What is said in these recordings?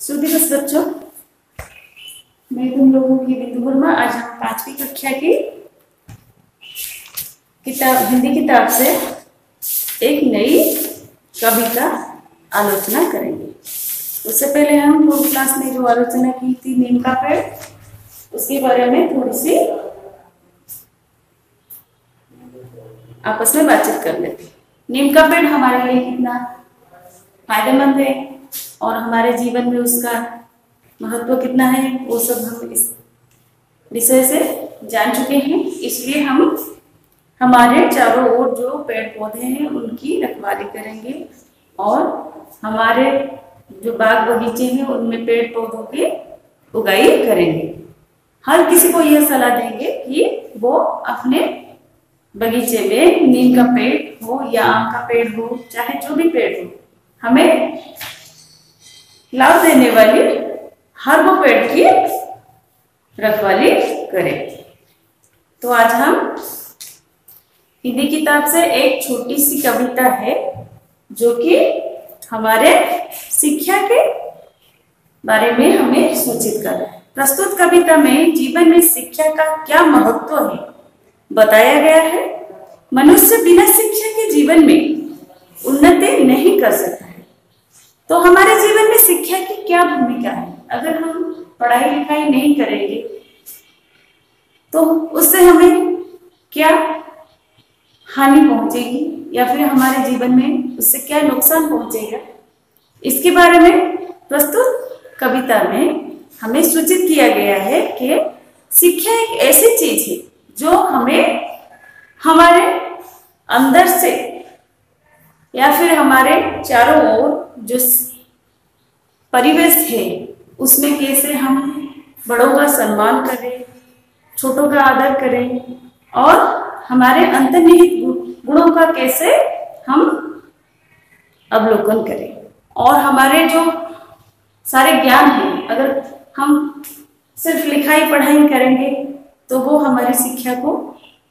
शुभ दिवस बच्चों, मैं तुम लोगों की बिंदु वर्मा आज हम पांचवी कक्षा की किताब, हिंदी किताब से एक नई कविता आलोचना करेंगे। उससे पहले हम पूर्व क्लास में जो आलोचना की थी, नीम का पेड़, उसके बारे में थोड़ी सी आपस में बातचीत कर लेते नीम का पेड़ हमारे लिए कितना फ़ायदेमंद है? और हमारे जीवन में उसका महत्व कितना है, वो सब हम इस विषय से जान चुके हैं। इसलिए हम हमारे चारों ओर जो पेड़ पौधे हैं, उनकी रखवाली करेंगे और हमारे जो बाग बगीचे हैं, उनमें पेड़ पौधों की उगाई करेंगे। हर किसी को यह सलाह देंगे कि वो अपने बगीचे में नीम का पेड़ हो या आम का पेड़ हो, चाहे जो भी पेड़ हो, हमें लाभ देने वाली हर वो पेड़ की रखवाली करें। तो आज हम हिंदी किताब से एक छोटी सी कविता है, जो कि हमारे शिक्षा के बारे में हमें सूचित कर प्रस्तुत कविता में जीवन में शिक्षा का क्या महत्व है बताया गया है। मनुष्य बिना शिक्षा के जीवन में उन्नति नहीं कर सकता। तो हमारे जीवन में शिक्षा की क्या भूमिका है? अगर हम पढ़ाई लिखाई नहीं करेंगे तो उससे हमें क्या हानि पहुंचेगी? या फिर हमारे जीवन में उससे क्या नुकसान पहुंचेगा? इसके बारे में प्रस्तुत कविता में हमें सूचित किया गया है कि शिक्षा एक ऐसी चीज़ है जो हमें हमारे अंदर से या फिर हमारे चारों ओर जो परिवेश है, उसमें कैसे हम बड़ों का सम्मान करें, छोटों का आदर करें और हमारे अंतर्निहित गुणों का कैसे हम अवलोकन करें। और हमारे जो सारे ज्ञान हैं, अगर हम सिर्फ़ लिखाई पढ़ाई करेंगे तो वो हमारी शिक्षा को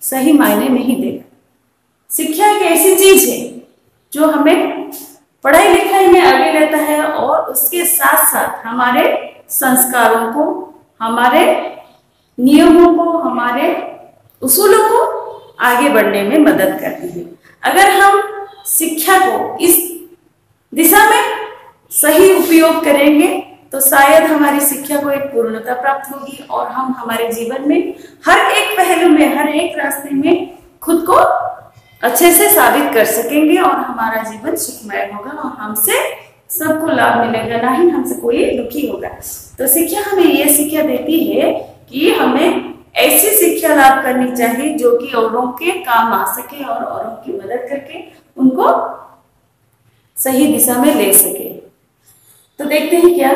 सही मायने नहीं देगा। शिक्षा एक ऐसी चीज़ है जो हमें पढ़ाई लिखाई में आगे रहता है और उसके साथ साथ हमारे संस्कारों को, हमारे नियमों को, हमारे उसूलों को आगे बढ़ने में मदद करती है। अगर हम शिक्षा को इस दिशा में सही उपयोग करेंगे तो शायद हमारी शिक्षा को एक पूर्णता प्राप्त होगी और हम हमारे जीवन में हर एक पहलू में, हर एक रास्ते में खुद को अच्छे से साबित कर सकेंगे और हमारा जीवन सुखमय होगा और हमसे सबको लाभ मिलेगा, ना ही हमसे कोई दुखी होगा। तो शिक्षा हमें यह शिक्षा देती है कि हमें ऐसी शिक्षा लाभ करनी चाहिए जो कि औरों के काम आ सके और औरों की मदद करके उनको सही दिशा में ले सके। तो देखते हैं क्या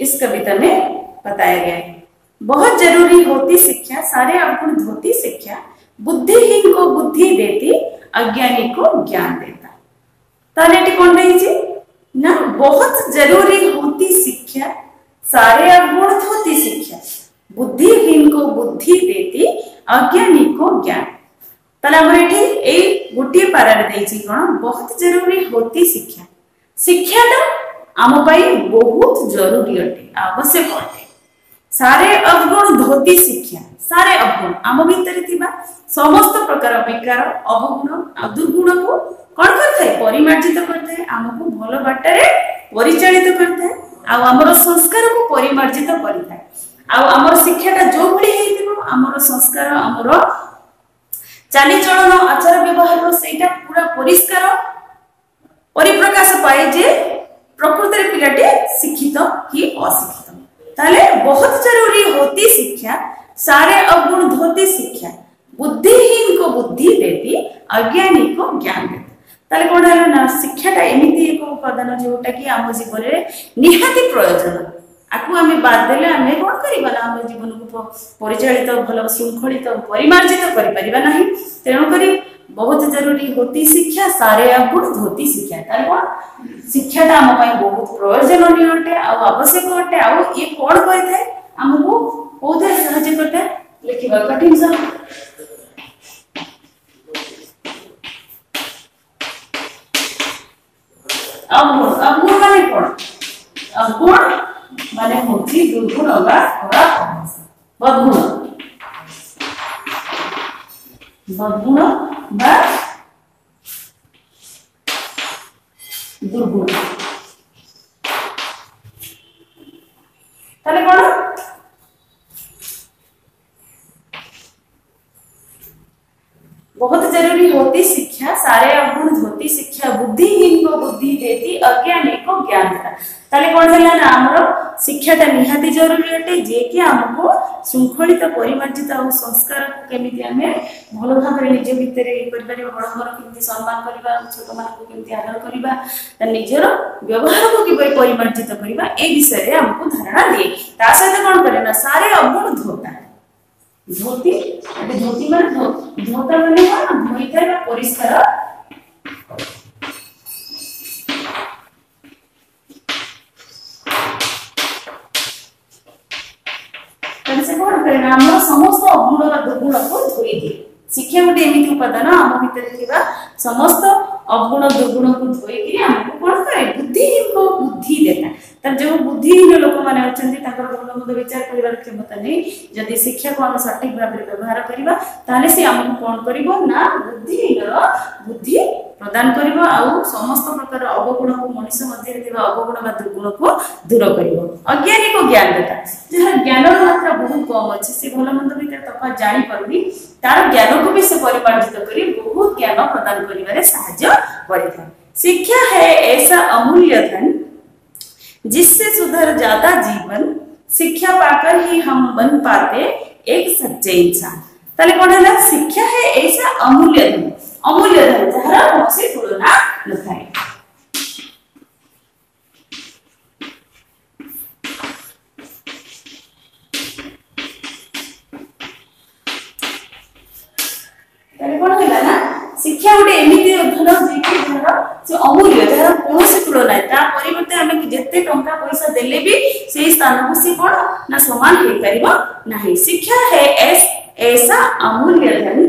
इस कविता में बताया गया है। बहुत ज़रूरी होती शिक्षा सारे अवगुण धोती शिक्षा बुद्धिहीन को बुद्धि देती अज्ञानी को ज्ञान देता। तानेटी कौन रही जी, ना बहुत ज़रूरी होती शिक्षा सारे अवगुण होती शिक्षा बुद्धिहीन को बुद्धि देती अज्ञानी को ज्ञान गोटे ଆମର ଏଠି ଏଇ ଗୋଟିଏ ପାରାରେ ଦେଇଛି शिक्षा ବହୁତ ଜରୁରୀ ହୋତି ଶିକ୍ଷା ଶିକ୍ଷାଟା ଆମ अटे ବହୁତ ଜରୁରୀ ଅଟେ ଆବଶ୍ୟକ ଅଟେ ସାରେ ସାରେ ଅବଗୁଣ ଆମ ଭିତରେ ଥିବା ସମସ୍ତ ପ୍ରକାର ବିକାର ଅବଗୁଣ ଆଉ ଦୁର୍ଗୁଣକୁ କଣ କରିଥାଏ? ପରିମାର୍ଜିତ କରିଥାଏ ଆମକୁ ଭଲ ବାଟରେ ପରିଚାଳିତ କରିଥାଏ ଆଉ ଆମର ସଂସ୍କାରକୁ ପରିମାର୍ଜିତ କରିଥାଏ। ଆଉ ଆମର ଶିକ୍ଷାଟା ଯୋଉଭଳି ହେଇଥିବ ଆମର ସଂସ୍କାର ଆମର ଚାଲିଚଳନ ଆଚାର ବ୍ୟବହାର ସେଇଟା ପୁରା ପରିଷ୍କାର ପରିପ୍ରକାଶ ପାଏ ଯେ ପ୍ରକୃତରେ ପିଲାଟି ଶିକ୍ଷିତ କି ଅଶିକ୍ଷିତ। ତାହେଲେ ବହୁତ ଜରୁରୀ होती ଶିକ୍ଷା। सारे अवगुण धोती शिक्षा बुद्धिहीन को बुद्धि देती, अज्ञानी को ज्ञान देती। शिक्षा टाइम एक जीवन निहाती प्रयोजन। जीवन को परिचालित, भल श्रृंखलित परिमार्जित करना बहुत ज़रूरी होती शिक्षा सारे अवगुण धोती शिक्षा कौन शिक्षा टाइम बहुत प्रयोजन अटे आवश्यक अटे आम को ओदा सहज पट लिखा कठिन सब अब गुण माने कौन अब गुण माने होची दुर्गुण अबा खरा बदगुण। बदगुण बा दुर्गुण। ଶୃଙ୍ଖଳିତ ପରିମାର୍ଜିତ ଆଉ ସଂସ୍କାରକୁ କେମିତି ଆମେ ଭଲ ଭାବରେ ନିଜ ଭିତରେ ଇଏ କରିପାରିବା ବଡ଼ଙ୍କର କେମିତି ସମ୍ମାନ କରିବା ଛୋଟମାନଙ୍କୁ କେମିତି ଆଦର କରିବା ନିଜର ବ୍ୟବହାରକୁ କିପରି ପରିମାର୍ଜିତ କରିବା ଏ ବିଷୟରେ ଆମକୁ ଧାରଣା ଦିଏ। ତା ସହିତ କଣ କରେ ନା ସାରେ ଅବଗୁଣ ଧୋତା। ଧୋତି ଧୋତି ମାନେ ଧୋତା ମାନେ କଣ? ଧୋଇଥାଏ ବା ପରିଷ୍କାର ତାହେଲେ ସେ କଣ କରେ ନା ଆମର ସମସ୍ତ ଅଗୁଣ ବା ଦୁର୍ଗୁଣକୁ ଧୋଇ ଦିଏ ଶିକ୍ଷା ଗୋଟେ ଏମିତି ଉପାଦାନ ଆମ ଭିତରେ ଥିବା ସମସ୍ତ ଅଗୁଣ ଦୁର୍ଗୁଣକୁ ଧୋଇକିରି ଆମକୁ କଣ କରେ? ବୁଦ୍ଧିହୀନ ବୁଦ୍ଧି ଦେତା ତାର ଯେଉଁ ବୁଦ୍ଧିହୀନ ଲୋକମାନେ ଅଛନ୍ତି ତାଙ୍କର ଭଲ ମନ୍ଦ ବିଚାର କରିବାର କ୍ଷମତା ନାହିଁ ଯଦି ଶିକ୍ଷାକୁ ଆମେ ସଠିକ ଭାବରେ ବ୍ୟବହାର କରିବା ତାହେଲେ ସେ ଆମକୁ କ'ଣ କରିବ? ନା ବୁଦ୍ଧିହୀନର ବୁଦ୍ଧି ପ୍ରଦାନ କରିବ ଆଉ ସମସ୍ତ ପ୍ରକାର ଅବଗୁଣକୁ ମଣିଷ ମଧ୍ୟରେ ଥିବା ଅବଗୁଣ ବା ଦୁର୍ଗୁଣକୁ ଦୂର କରିବ। ଅଜ୍ଞାନୀକୁ ଜ୍ଞାନ ଦେତା। ଯାହାର ଜ୍ଞାନର ମାତ୍ରା ବହୁତ କମ୍ ଅଛି ସେ ଭଲ ମନ୍ଦ ଭିତରେ ତଫା ଜାଣିପାରୁନି ତାର ଜ୍ଞାନକୁ ବି ସେ ପରିମାର୍ଜିତ କରି ବହୁତ ଜ୍ଞାନ ପ୍ରଦାନ କରିବାରେ ସାହାଯ୍ୟ କରିଥାଏ। ଶିକ୍ଷା ହେ ଏସା ଅମୂଲ୍ୟ ଧନ जिससे सुधर जाता जीवन, शिक्षा पाकर ही हम बन पाते एक सच्चे इंसान। ताले कौन है शिक्षा है ऐसा अमूल्य धन अमूल्य धन जहरा से तुलना न करें। ଯେତେ ଟଙ୍କା ପଇସା ଦେଲେ ବି ସେଇ ସ୍ଥାନକୁ ସେ କଣ ନା ସମାନ ହେଇପାରିବ ନାହିଁ ଶିକ୍ଷା है ऐसा अमूल्य धन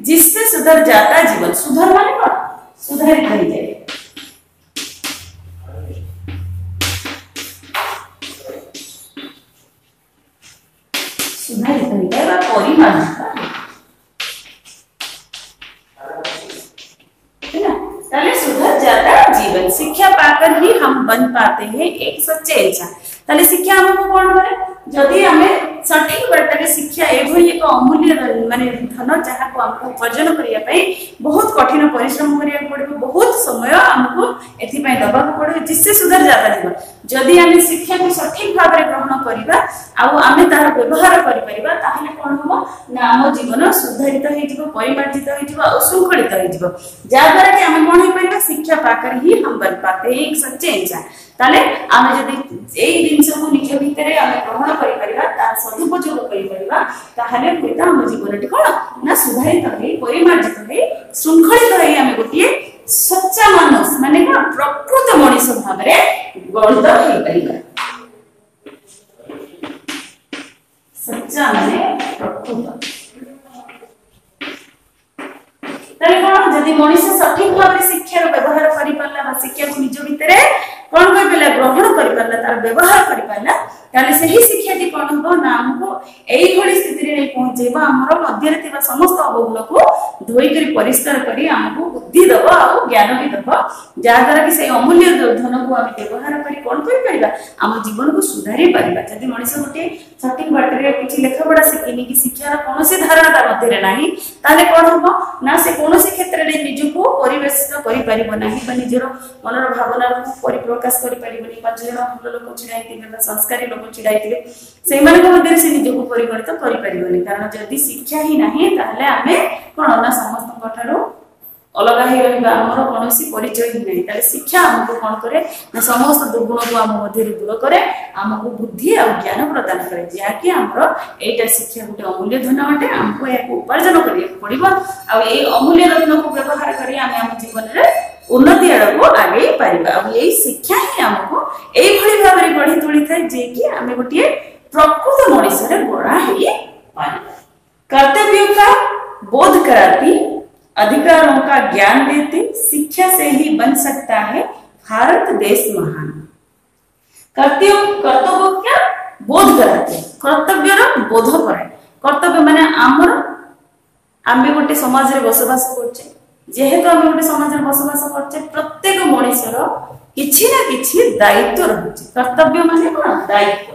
जिससे सुधर जाता जीवन सुधर माने कौन सुधारित हो जाए सुधारित हो जाए ବା पर ही हम बन पाते हैं एक सच्चे इंसान। तले से क्या हम कौन बने यदि हमें ସଠିକ ବାର୍ତ୍ତାରେ ଶିକ୍ଷା ଏଭଳି ଏକ ଅମୂଲ୍ୟ ମାନେ ଧନ ଯାହାକୁ ଆମକୁ ଅର୍ଜନ କରିବା ପାଇଁ ବହୁତ କଠିନ ପରିଶ୍ରମ କରିବାକୁ ପଡିବ ବହୁତ ସମୟ ଆମକୁ ଏଥିପାଇଁ ଦେବାକୁ ପଡିବ ଜିସେ ସୁଧାର ଜାତାଯିବ ଯଦି ଆମେ ଶିକ୍ଷାକୁ ସଠିକ ଭାବରେ ଗ୍ରହଣ କରିବା ଆଉ ଆମେ ତାହାର ବ୍ୟବହାର କରିପାରିବା ତାହେଲେ କ'ଣ ହବ? ନା ଆମ ଜୀବନ ସୁଧାରିତ ହେଇଯିବ ପରିମାର୍ଜିତ ହେଇଯିବ ଆଉ ଶୃଙ୍ଖଳିତ ହେଇଯିବ। ଯାହାଦ୍ୱାରା କି ଆମେ କ'ଣ ହେଇପାରିବା? ଶିକ୍ଷା ପାଖରେ ହିଁ ହମ୍ବଲ ପାତେ ଏକ ସଚ୍ଚେ ଇଚ୍ଛା। তাহলে আমি যদি এই জিনিসকে নিজ ভিতরে আমি গ্রহণ করিপারিবা তার সদুপযোগ করিপারিবা তাহলে হয়তো আম জীবনটি কোন না সুধারিত হয়ে পরিমার্জিত হয়ে শৃঙ্খলিত হয়ে আমি গোটিয়ে সচ্চা মানুষ মানে না প্রকৃত মনিষ ভাবে গণিত হইপারিবা সচ্চা মানে প্রকৃত ସଚ୍ଚା ମାନେ ପ୍ରକୃତ ତାହେଲେ କଣ ଯଦି ମଣିଷ ସଠିକ ଭାବରେ ଶିକ୍ଷାର ବ୍ୟବହାର କରିପାରିଲା ବା ଶିକ୍ଷାକୁ ନିଜ ଭିତରେ କଣ କରିପାରିଲା ଗ୍ରହଣ କରିପାରିଲା ତାର ବ୍ୟବହାର କରିପାରିଲା। ତାହେଲେ ସେହି ଶିକ୍ଷାଟି କଣ ହବ? ନା ଆମକୁ ଏଇଭଳି ସ୍ଥିତିରେ ନେଇ ପହଞ୍ଚେଇବ। ଆମର ମଧ୍ୟରେ ଥିବା ସମସ୍ତ ଅବଗୁଣକୁ ଧୋଇକରି ପରିଷ୍କାର କରି ଆମକୁ ବୁଦ୍ଧି ଦବ ଆଉ ଜ୍ଞାନ ବି ଦବ। ଯାହାଦ୍ୱାରା କି ସେଇ ଅମୂଲ୍ୟ ଧନକୁ ଆମେ ବ୍ୟବହାର କରି କଣ କରିପାରିବା? ଆମ ଜୀବନକୁ ସୁଧାରି ପାରିବା। ଯଦି ମଣିଷ ଗୋଟିଏ ସଠିକ ବାଟରେ କିଛି ଲେଖାପଢା ଶିଖିନି କି ଶିକ୍ଷାର କୌଣସି ଧାରଣା ତା ମଧ୍ୟରେ ନାହିଁ ତାହେଲେ କଣ ହବ? ନା ସେ କୌଣସି କ୍ଷେତ୍ରରେ ନିଜକୁ ପରିବେଷିତ କରିପାରିବ ନାହିଁ ବା ନିଜର ମନର ଭାବନାକୁ ପରିପ୍ରକାଶ କରିପାରିବନି ପାଞ୍ଚ ଜଣ ଭଲ ଲୋକ ଛିଡା ହେଇଥିବେ ବା ସଂସ୍କାରୀ ଲୋକ ଛିଡା ହେଇଥିବେ ସେଇମାନଙ୍କ ମଧ୍ୟରେ ସେ ନିଜକୁ ପରିଗଣିତ କରିପାରିବନି। କାରଣ ଯଦି ଶିକ୍ଷା ହିଁ ନାହିଁ ତାହେଲେ ଆମେ କଣ ନା ସମସ୍ତଙ୍କ ଠାରୁ ଅଲଗା ହେଇ ରହିବା? ଆମର କୌଣସି ପରିଚୟ ହିଁ ନାହିଁ। ତାହେଲେ ଶିକ୍ଷା ଆମକୁ କଣ କରେ? ନା ସମସ୍ତ ଦୁର୍ଗୁଣକୁ ଆମ ମଧ୍ୟରୁ ଦୂର କରେ ଆମକୁ ବୁଦ୍ଧି ଆଉ ଜ୍ଞାନ ପ୍ରଦାନ କରେ। ଯାହାକି ଆମର ଏଇଟା ଶିକ୍ଷା ଗୋଟେ ଅମୂଲ୍ୟ ଧନ ଅଟେ। ଆମକୁ ଏହାକୁ ଉପାର୍ଜନ କରିବାକୁ ପଡିବ। ଆଉ ଏଇ ଅମୂଲ୍ୟ ରତ୍ନକୁ ବ୍ୟବହାର କରି ଆମେ ଆମ ଜୀବନରେ ଉନ୍ନତି ଆଡକୁ ଆଗେଇ ପାରିବା ଆଉ ଏଇ ଶିକ୍ଷା ହିଁ ଆମକୁ ଏଇଭଳି ଭାବରେ ଗଢି ତୋଳିଥାଏ ଯିଏକି ଆମେ ଗୋଟିଏ ପ୍ରକୃତ ମଣିଷରେ ଗଢା ହେଇପାରିବା कर्तव्यों का बोध कराती अधिकारों का ज्ञान देते शिक्षा से ही बन सकता है भारत देश महान कर्तव्य कर्तव्य क्या बोध कराते कर्तव्यर बोध कराए कर्तव्य माने आमर आमे गोटे समाज रे बसवास करछे যেহেতু আমি গোটে সমাজের বসবাস করছে, প্রত্যেক মানুষের কিছু না কিছু দায়িত্ব রয়েছে। কর্তব্য মানে কোন দায়িত্ব।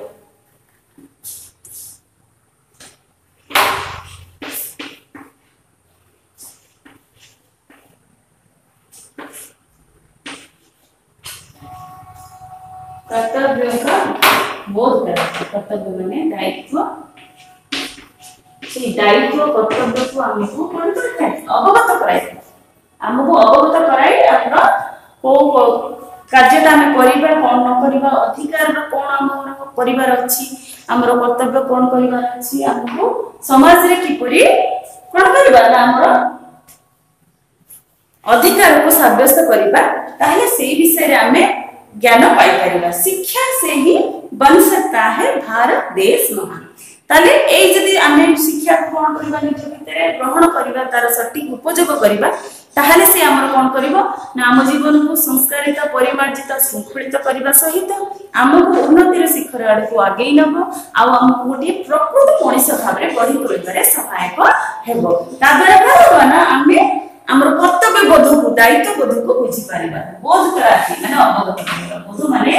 কর্তব্য কর্তব্য মানে দায়িত্ব। সেই দায়িত্ব, কর্তব্যকে আমি অবগত করাই ଆମକୁ ଅବଗତ କରାଇ ଆମର କୋଉ କାର୍ଯ୍ୟଟା ଆମେ କରିବା କ'ଣ ନ କରିବା ଅଧିକାରର କ'ଣ ଆମର କରିବାର ଅଛି ଆମର କର୍ତ୍ତବ୍ୟ କ'ଣ କରିବାର ଅଛି ଆମକୁ ସମାଜରେ କିପରି କ'ଣ କରିବା ନା ଆମର ଅଧିକାରକୁ ସାବ୍ୟସ୍ତ କରିବା ତାହେଲେ ସେଇ ବିଷୟରେ ଆମେ ଜ୍ଞାନ ପାଇପାରିବା। ଶିକ୍ଷା ସେ ହିଁ ବନି ସକତା ହେ ଭାରତ ଦେଶ ମହାନ। ତାହେଲେ ଏଇ ଯଦି ଆମେ ଶିକ୍ଷା ଗ୍ରହଣ କରିବା ନିଜ ଭିତରେ ଗ୍ରହଣ କରିବା ତାର ସଠିକ ଉପଯୋଗ କରିବା ତାହେଲେ ସେ ଆମର କଣ କରିବ? ନା ଆମ ଜୀବନକୁ ସଂସ୍କାରିତ ପରିମାର୍ଜିତ ଶୃଙ୍ଖଳିତ କରିବା ସହିତ ଆମକୁ ଉନ୍ନତିର ଶିଖର ଆଡକୁ ଆଗେଇ ନବ ଆଉ ଆମକୁ ଗୋଟିଏ ପ୍ରକୃତ ମଣିଷ ଭାବରେ ଗଢି ତୋଳିବାରେ ସହାୟକ ହେବ। ତା ଦ୍ୱାରା କଣ ହବ ନା ଆମେ ଆମର କର୍ତ୍ତବ୍ୟ ବୋଧକୁ ଦାୟିତ୍ୱ ବୋଧକୁ ବୁଝିପାରିବା। ବୋଧ କରାନ୍ତି ମାନେ ଅବଗତ କରିବା। ବୋଧ ମାନେ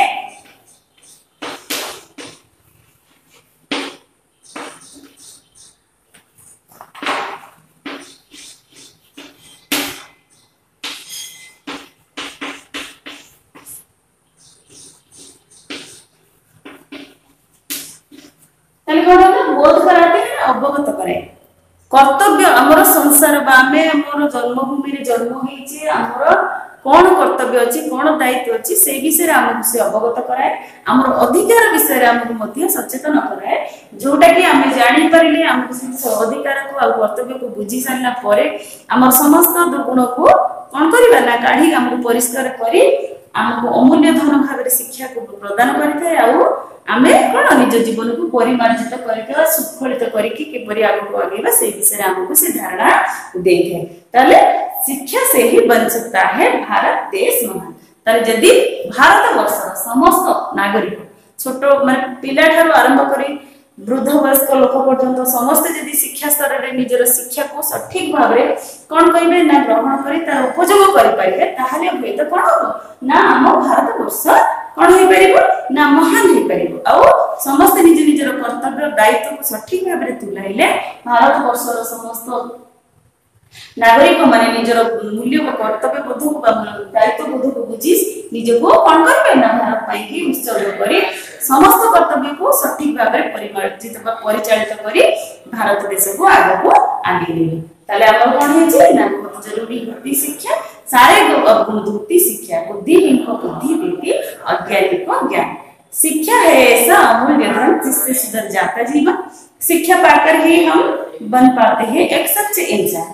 କର୍ତ୍ତବ୍ୟ ଆମର ସଂସାର ବା ଆମେ ଆମର ଜନ୍ମଭୂମିରେ ଜନ୍ମ ହେଇଛେ ଆମର କଣ କର୍ତ୍ତବ୍ୟ ଅଛି କଣ ଦାୟିତ୍ୱ ଅଛି ସେଇ ବିଷୟରେ ଆମକୁ ସେ ଅବଗତ କରାଏ। ଆମର ଅଧିକାର ବିଷୟରେ ଆମକୁ ମଧ୍ୟ ସଚେତନ କରାଏ। ଯୋଉଟା କି ଆମେ ଜାଣିପାରିଲେ ଆମକୁ ସେ ଅଧିକାରକୁ ଆଉ କର୍ତ୍ତବ୍ୟକୁ ବୁଝି ସାରିଲା ପରେ ଆମର ସମସ୍ତ ଦୁର୍ଗୁଣକୁ କଣ କରିବା ନା କାଢି ଆମକୁ ପରିଷ୍କାର କରି ଆମକୁ ଅମୂଲ୍ୟ ଧନ ଭାବରେ ଶିକ୍ଷାକୁ ପ୍ରଦାନ କରିଥାଏ ଆଉ ଆମେ କ'ଣ ନିଜ ଜୀବନକୁ ପରିମାର୍ଜିତ କରିଥିବା ଶୃଙ୍ଖଳିତ କରିକି କିପରି ଆଗକୁ ଆଗେଇବା ସେଇ ବିଷୟରେ ଆମକୁ ସେ ଧାରଣା ଦେଇଥାଏ। ତାହେଲେ ଶିକ୍ଷା ସେହି ବଞ୍ଚତା ହେ ଭାରତ ଦେଶ ମହାନ। ତାହେଲେ ଯଦି ଭାରତବର୍ଷର ସମସ୍ତ ନାଗରିକ ଛୋଟ ମାନେ ପିଲାଠାରୁ ଆରମ୍ଭ କରି ବୃଦ୍ଧ ବୟସ୍କ ଲୋକ ପର୍ଯ୍ୟନ୍ତ ସମସ୍ତେ ଯଦି ଶିକ୍ଷା ସ୍ତରରେ ନିଜର ଶିକ୍ଷାକୁ ସଠିକ ଭାବରେ କଣ କରିବେ ନା ଗ୍ରହଣ କରି ତାର ଉପଯୋଗ କରିପାରିବେ ତାହେଲେ ହୁଏତ କଣ ହବ? ନା ଆମ ଭାରତ ବର୍ଷ କଣ ହେଇପାରିବ? ନା ମହାନ ହେଇପାରିବ। ଆଉ ସମସ୍ତେ ନିଜ ନିଜର କର୍ତ୍ତବ୍ୟ ଦାୟିତ୍ୱକୁ ସଠିକ ଭାବରେ ତୁଲାଇଲେ ଭାରତ ବର୍ଷର ସମସ୍ତ नागरिक मैंने निजर मूल्य कर्तव्य बोध को दायित्व बोध को बुझी निजको कौन करेंगे ना भारत पाई उत्सर्ग कर समस्त कर्तव्य को सठिक भाव में परिमार्जित परिचालित कर भारत देश को आग को आगे ज़रूरी वृत्ति शिक्षा, सारे वृत्ति शिक्षा, बुद्धि बुद्धि ज्ञान। शिक्षा है ऐसा अमूल्य धन जिससे सुधर जाता जीवन। शिक्षा पाकर ही हम बन पाते हैं एक सच्चे इंसान।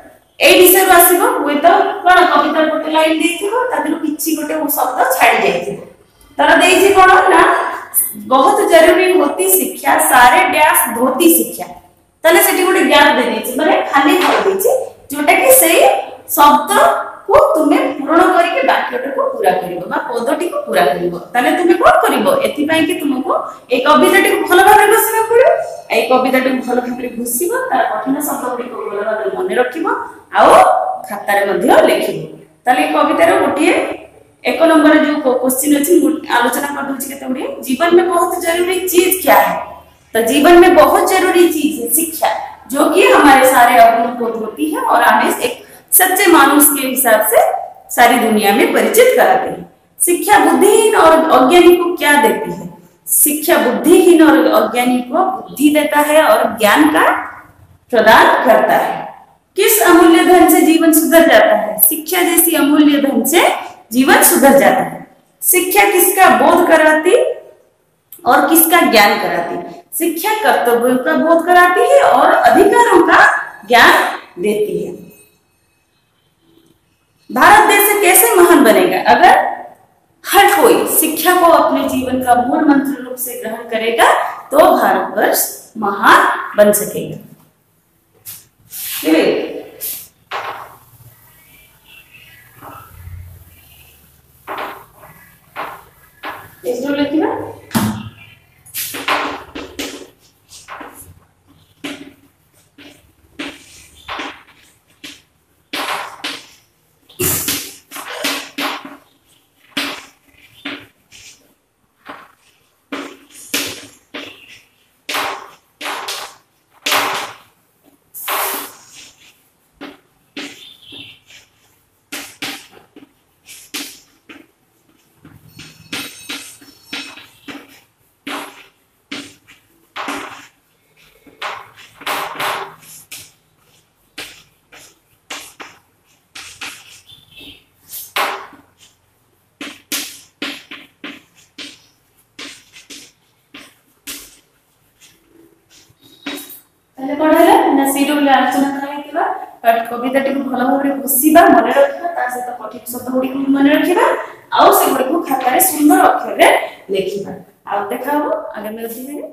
ଏଇ ବିଷୟରୁ ଆସିବ ହୁଏତ କଣ କବିତାର ଗୋଟେ ଲାଇନ ଦେଇଥିବ ତା ଦେହରୁ କିଛି ଗୋଟେ ଶବ୍ଦ ଛାଡି ଯାଇଥିବ। ତାର ଦେଇଛି କଣ ନା ବହୁତ ଜରୁରୀ होती ଶିକ୍ଷା ସାରେ ଡ୍ୟାସ ଧୋତି ଶିକ୍ଷା। ତାହେଲେ ସେଠି ଗୋଟେ ଗ୍ୟାପ ଦେଇ ଦେଇଛି ମାନେ ଖାଲି ଘର ଦେଇଛି ଯୋଉଟା କି ସେଇ ଶବ୍ଦକୁ ତୁମେ ପୂରଣ କରିକି ବାକ୍ୟଟାକୁ ପୁରା କରିବ ବା ପଦଟିକୁ ପୁରା କରିବ ତାହେଲେ ତୁମେ କଣ କରିବ ଏଥିପାଇଁ କି ତୁମକୁ ଏଇ କବିତାଟିକୁ ଭଲ ଭାବରେ ଘୋଷିବାକୁ ପଡିବ ଏଇ କବିତାଟିକୁ ଭଲ ଭାବରେ ଘୋଷିବ ତାର କଠିନ ଶବ୍ଦ ଗୁଡ଼ିକୁ ଭଲ ଭାବରେ ମନେ ରଖିବ ଆଉ ଖାତାରେ ମଧ୍ୟ ଲେଖିବ ତାହେଲେ ଏଇ କବିତାର ଗୋଟିଏ एक नंबर जो क्वेश्चन अच्छी आलोचना कर दूसरी केते गुड़िए जीवन में बहुत जरूरी चीज क्या है तो जीवन में बहुत जरूरी चीज है शिक्षा जो कि हमारे सारे अवगुणों को धोती है और हमें एक सच्चे मानुष के हिसाब से सारी दुनिया में परिचित कराते हैं। शिक्षा बुद्धिहीन और अज्ञानी को क्या देती है? शिक्षा बुद्धिहीन और अज्ञानी को बुद्धि देता है और ज्ञान का प्रदान करता है। किस अमूल्य धन से जीवन सुधर जाता है? शिक्षा जैसी अमूल्य धन से जीवन सुधर जाता है। शिक्षा किसका बोध कराती और किसका ज्ञान कराती? शिक्षा कर्तव्यों का बोध कराती है और अधिकारों का ज्ञान देती है। भारत देश कैसे महान बनेगा? अगर हर कोई शिक्षा को अपने जीवन का मूल मंत्र रूप से ग्रहण करेगा तो भारतवर्ष महान बन सकेगा। ତାହେଲେ କଣ ହେଲା? ନା ସେଇଟା ବୋଲି ଆଲୋଚନା କରାଯାଇଥିବା କବିତାଟିକୁ ଭଲ ଭାବରେ ଘୋଷିବା ମନେ ରଖିବା ତା ସହିତ କଠିନ ଶବ୍ଦ ଗୁଡ଼ିକୁ ମନେ ରଖିବା ଆଉ ସେଗୁଡ଼ିକୁ ଖାତାରେ ସୁନ୍ଦର ଅକ୍ଷରରେ ଲେଖିବା। ଆଉ ଦେଖା ହବ ଆଗାମୀ ଅଧ୍ୟାୟରେ ରହିଲି